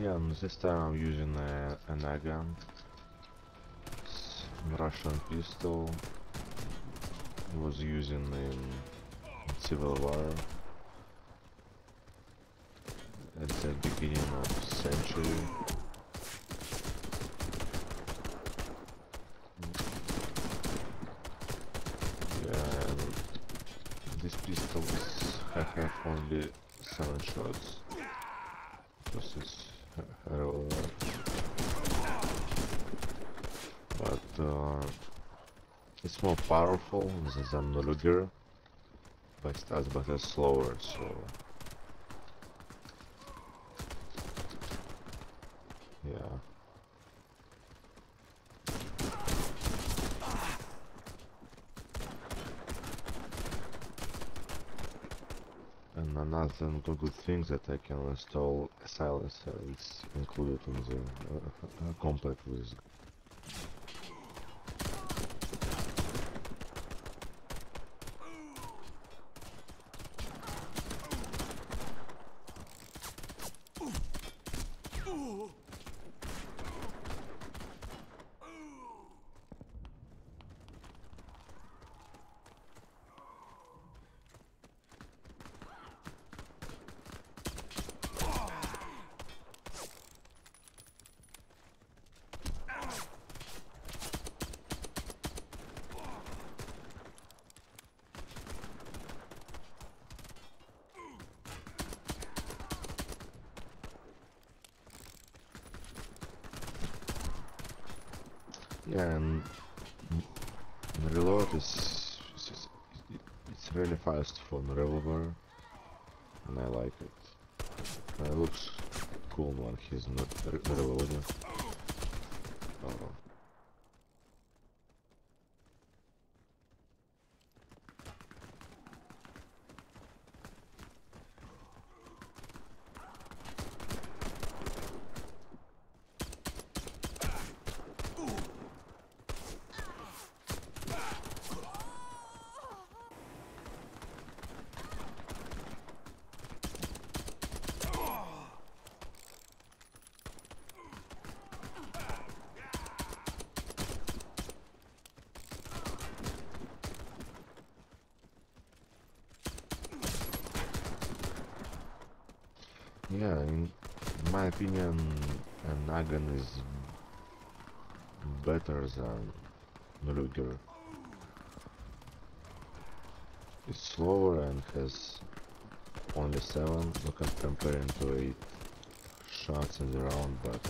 Yeah, this time I'm using a, a Russian pistol. It was using in Civil War at the beginning of century. Yeah, this pistol have only seven shots. Because it's a- a revolver. But uh, it's more powerful than the Luger. But it does it's slower, so yeah. And another good thing that I can install a silencer. It's included in the uh, uh, complete with. Yeah, and reload is, is- it's really fast for the revolver, and I like it. Uh, it looks cool when he's not re reloading. Oh. Yeah, in my opinion, an Nagan is better than Luger. It's slower and has only 7, look at comparing to 8 shots in the round, but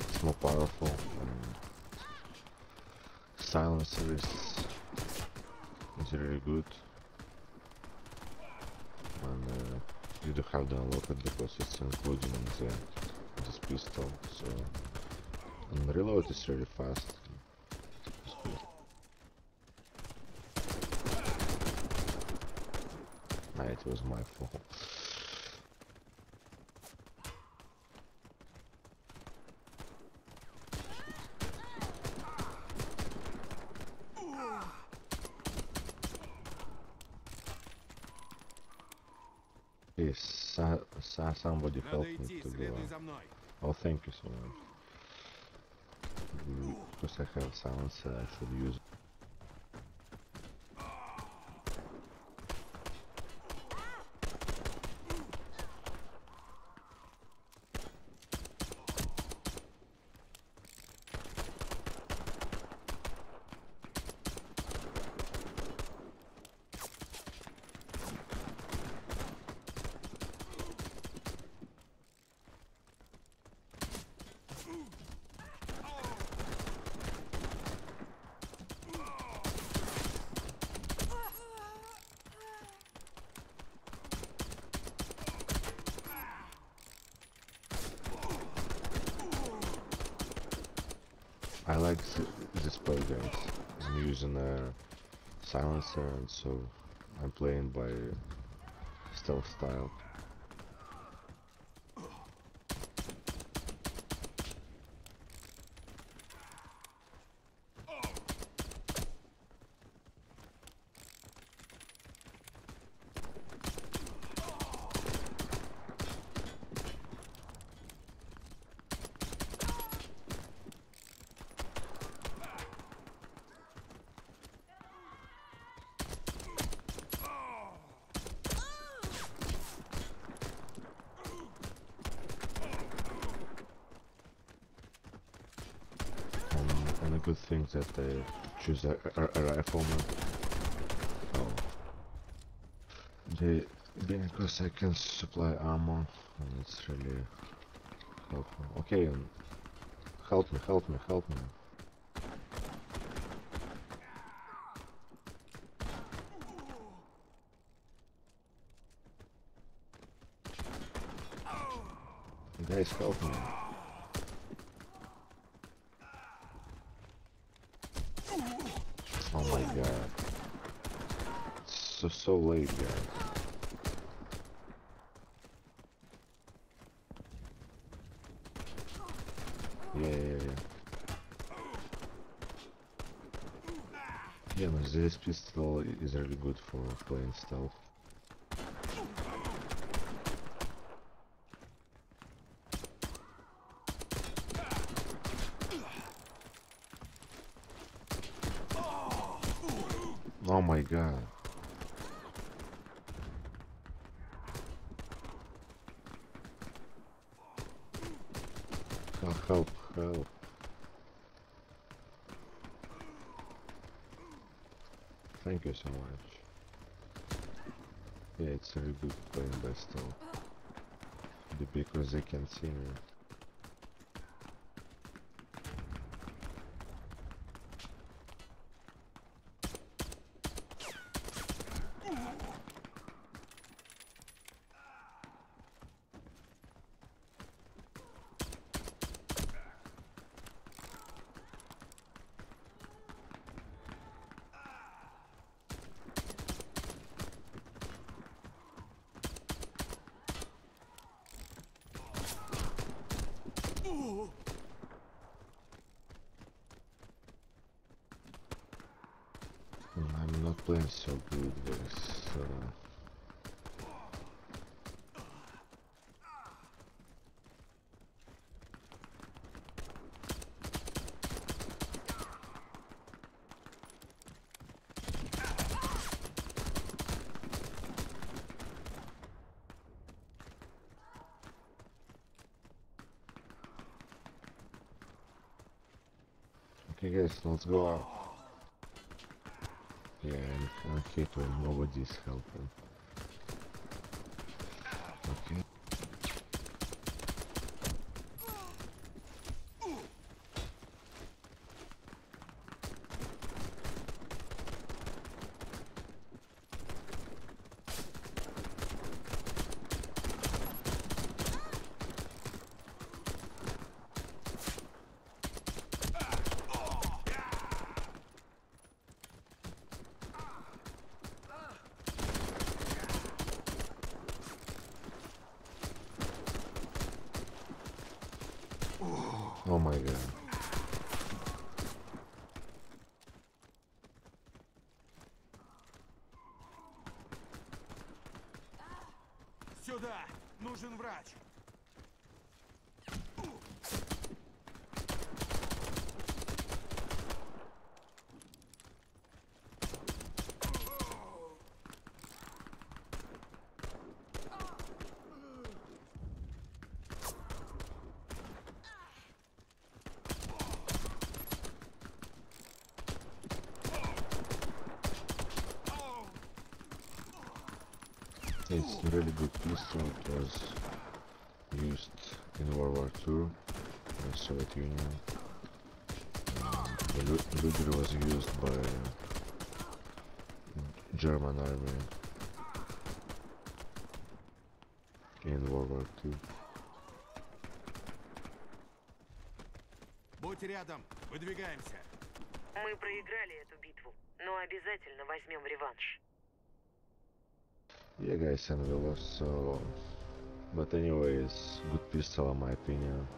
it's more powerful silencer is, is really good. And uh, you do have to unlock it because it's included in the this pistol, so and the reload is really fast. Ah, it was my fault. Yes, so, so Somebody help me to go up. Oh, thank you so much. Mm, because I have sounds, I should use I like th this project. I'm using a silencer, and so I'm playing by stealth style. Good thing that I choose a, a, a rifleman. Oh. They, because I can supply armor, and it's really helpful. Okay, um, help me, help me, help me. Guys, help me. Oh my god. It's so, late, guys. Yeah, yeah, yeah. Yeah, but this pistol is really good for playing stealth. Oh my god. Oh, help, help. Thank you so much. Yeah, it's a really good playing by. Be- Because they can see me. Mm, I'm not playing so good with uh, Okay guys, let's go out. Yeah, I hate when nobody's helping. Okay. Oh my god. It's a really good pistol. It was used in World War II in Soviet Union. Um, the Lu- Luger was used by German army in World War II. Будь рядом! Выдвигаемся! Мы проиграли эту битву, но обязательно возьмем реванш. Yeah, guys, and we lost. So, but anyways, good pistol in my opinion.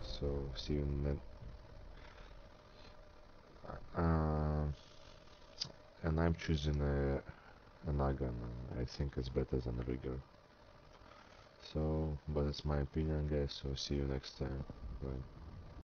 So see you in the. Uh, and I'm choosing a, a Nagan. I think it's better than a Rigger. So, but it's my opinion, guys. So see you next time. Bye.